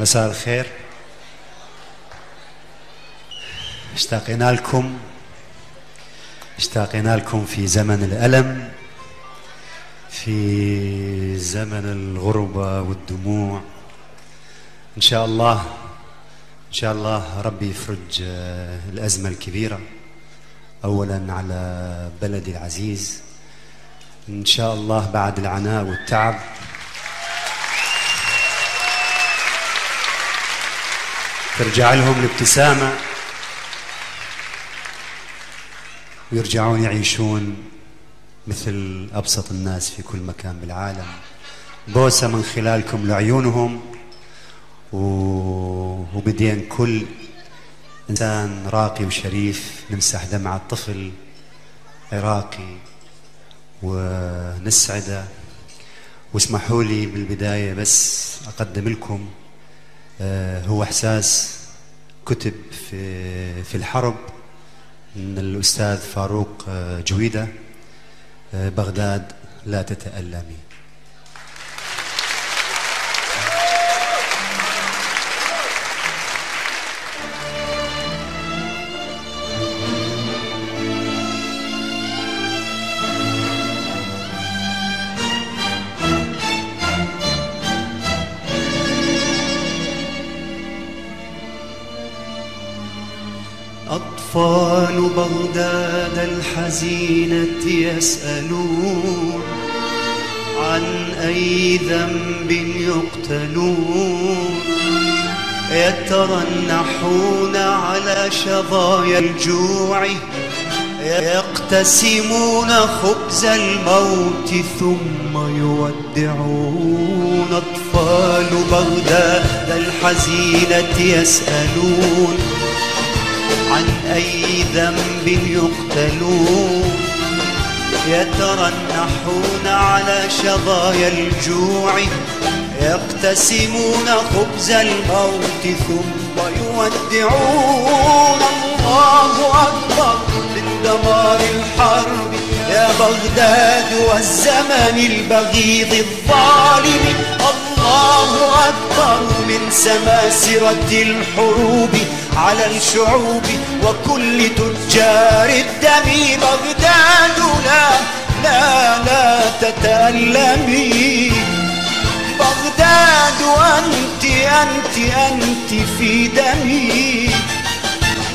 مساء الخير. اشتاقنا لكم. اشتاقنا لكم في زمن الألم في زمن الغربة والدموع. إن شاء الله إن شاء الله ربي يفرج آه، الأزمة الكبيرة. أولا على بلدي العزيز. إن شاء الله بعد العناء والتعب. ترجع لهم الابتسامة ويرجعون يعيشون مثل أبسط الناس في كل مكان بالعالم. بوسة من خلالكم لعيونهم وبدين كل إنسان راقي وشريف نمسح دمعة طفل عراقي ونسعده. واسمحوا لي بالبداية بس أقدم لكم هو إحساس كتب في في الحرب من الأستاذ فاروق آه، جويدة آه، بغداد لا تتألمي. أطفال بغداد الحزينة يسألون عن أي ذنب يقتلون. يترنحون على شظايا الجوع. يقتسمون خبز الموت ثم يودعون أطفال بغداد الحزينة يسألون عن أي ذنب يقتلون يترنحون على شظايا الجوع يقتسمون خبز الموت ثم يودعون الله أكبر من دمار الحرب. يا بغداد والزمن البغيض الظالم الله أكبر من سماسرة الحروب على الشعوب وكل تجار الدم. بغداد لا لا لا تتألمي. بغداد أنت أنت أنت في دمي.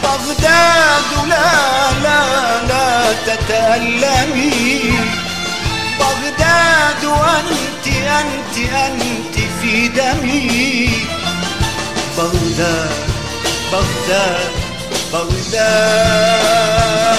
بغداد تتألمي. بغداد أنت أنت أنت في دمي. بغداد بغداد بغداد.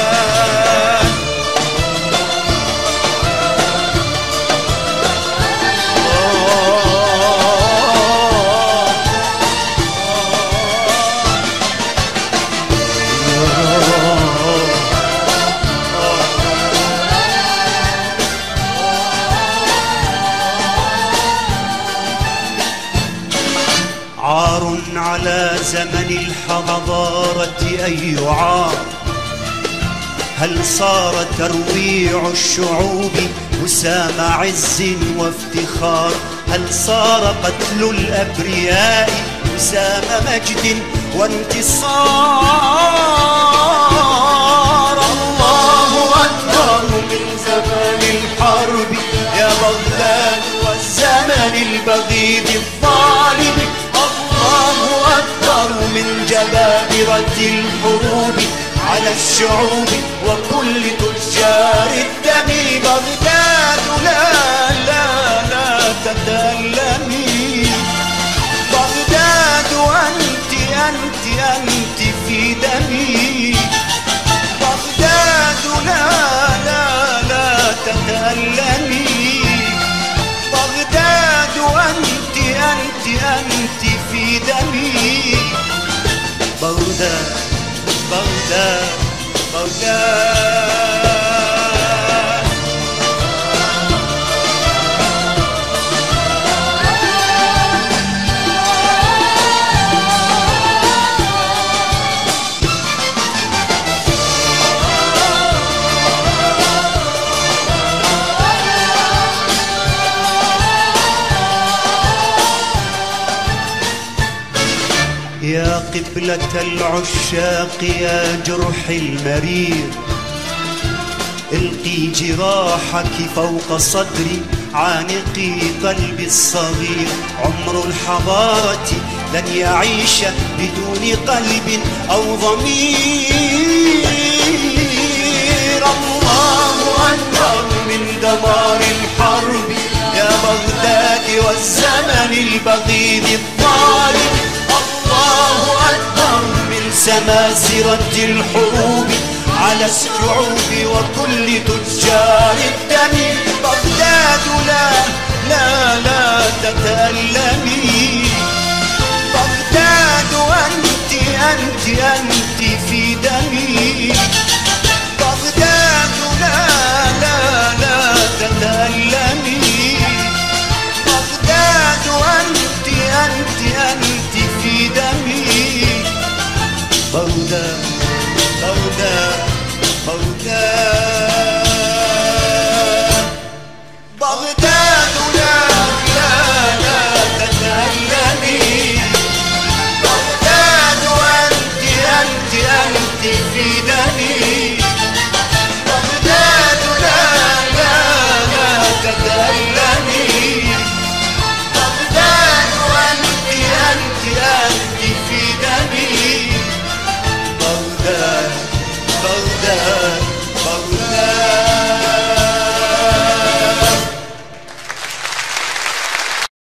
عار على زمن الحضارة أي عار هل صار ترويع الشعوب وسام عز وافتخار؟ هل صار قتل الأبرياء وسام مجد وانتصار؟ الله أكبر من زمان الحرب يا بغداد والزمن البغيض. الحروب على الشعوب وكل تجار بغداد بغداد. قبلة العشاق يا جرح المرير. القي جراحك فوق صدري عانقي قلبي الصغير. عمر الحضارة لن يعيش بدون قلب أو ضمير. الله أكبر من دمار الحرب يا بغداد والزمن البغيض. الظالم من سماسرة الحروب على الشعوب وكل تجار الدم. بغداد لا لا لا تتألمي. بغداد أنت أنت أنت. فوضى فوضى بغداد ولا بلادها تتهيأني بغداد وأنت أنت أنت في دمي. بغداد ولا بلادها تتهيأني بغداد وأنت أنت أنت في دمي.